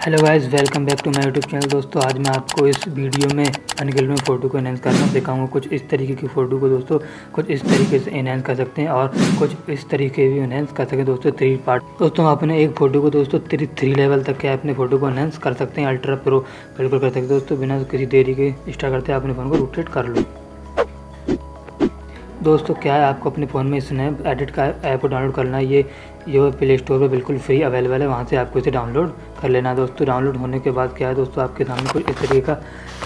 Hello guys welcome back to my YouTube channel दोस्तों, आज मैं आपको इस वीडियो में अनगिल में फ़ोटो को एनहेंस करना दिखाऊँगा। कुछ इस तरीके की फ़ोटो को दोस्तों, कुछ इस तरीके से एनहेंस कर सकते हैं और कुछ इस तरीके भी एनहेंस कर सकते हैं दोस्तों थ्री पार्ट दोस्तों अपने एक फ़ोटो को दोस्तों थ्री थ्री लेवल तक के अपने फ़ोटो को एनहेंस कर सकते हैं अल्ट्रा प्रो बिल्कुल कर सकते हैं। दोस्तों, बिना किसी देरी के स्टार्ट करते हैं। अपने फ़ोन को रोटेट कर लो। दोस्तों, क्या है? आपको अपने फ़ोन में स्नैप एडिट का ऐप डाउनलोड करना है? ये ये प्ले स्टोर पर बिल्कुल फ्री अवेलेबल है, वहाँ से आपको इसे डाउनलोड कर लेना है दोस्तों। डाउनलोड होने के बाद क्या है दोस्तों, आपके सामने कुछ इस तरीके का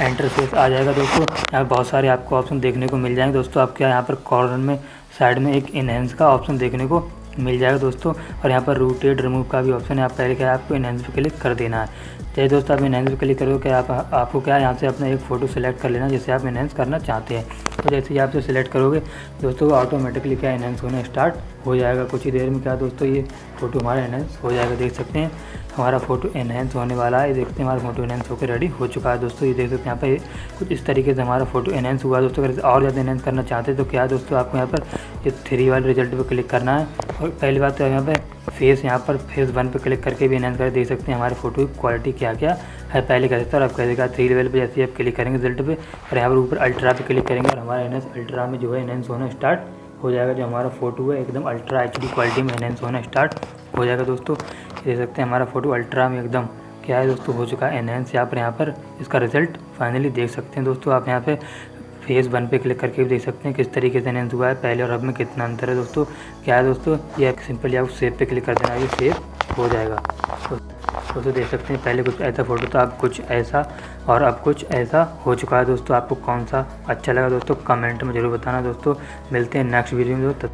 एंटरफेस आ जाएगा दोस्तों। यहाँ बहुत सारे आपको ऑप्शन देखने को मिल जाएँगे दोस्तों। आप क्या यहाँ पर कॉर्नर में साइड में एक इनहेंस का ऑप्शन देखने को मिल जाएगा दोस्तों। और यहाँ पर रूटेड रिमूव का भी ऑप्शन है। आप पहले क्या आपको इनहेंस पे क्लिक कर देना है। चाहे दोस्तों, आप इनहेंस पे क्लिक करोगे आप, आपको क्या है यहाँ से अपना एक फ़ोटो सेलेक्ट कर लेना जिसे आप इनहेंस करना चाहते हैं। तो जैसे ही आप इसे सेलेक्ट करोगे, दोस्तों ऑटोमेटिकली क्या इनहेंस होना स्टार्ट हो जाएगा। कुछ ही देर में क्या दोस्तों, ये फ़ोटो हमारा इनहेंस हो जाएगा, देख सकते हैं। हमारा फ़ोटो इनहेंस होने वाला है। देखते हैं, हमारा फ़ोटो इनहेंस होकर रेडी हो चुका है दोस्तों। ये देख सकते हैं, यहाँ पर कुछ इस तरीके से हमारा फ़ोटो इनहेंस हुआ दोस्तों, अगर और ज़्यादा इनहेंस करना चाहते हैं तो क्या दोस्तों, आपको यहाँ पर ये थ्री वाले रिज़ल्ट पर क्लिक करना है। और पहली बात तो यहाँ पर फेस यहाँ पर फेस वन पे क्लिक करके भी इनहेंस कर देख सकते हैं हमारे फ़ोटो की क्वालिटी क्या क्या है। पहले कहते थे और अब कहेगा थ्री लेवल पे जैसे आप क्लिक करेंगे रिज़ल्ट पे और यहाँ पर ऊपर अल्ट्रा पे क्लिक करेंगे और हमारा एनएस अल्ट्रा में जो है एनहेंस होना स्टार्ट हो जाएगा। जो हमारा फ़ोटो है एकदम अल्ट्रा एच क्वालिटी में एनहेंस होना स्टार्ट हो जाएगा दोस्तों। देख सकते हैं हमारा फ़ोटो अल्ट्रा में एकदम क्या है दोस्तों, हो चुका है एनहेंस यहाँ पर यहाँ पर इसका रिज़ल्ट फाइनली देख सकते हैं दोस्तों आप। यहाँ पे फेस वन पे क्लिक करके भी देख सकते हैं किस तरीके से एनहेंस हुआ है, पहले और अब में कितना अंतर है दोस्तों। क्या है दोस्तों, ये सिंपली आप सेव पे क्लिक कर देना, ये सेव हो जाएगा। दोस्तों देख सकते हैं, पहले कुछ ऐसा फ़ोटो था, अब कुछ ऐसा और अब कुछ ऐसा हो चुका है। दोस्तों आपको कौन सा अच्छा लगा दोस्तों, कमेंट में ज़रूर बताना दोस्तों। मिलते हैं नेक्स्ट वीडियो में दोस्तों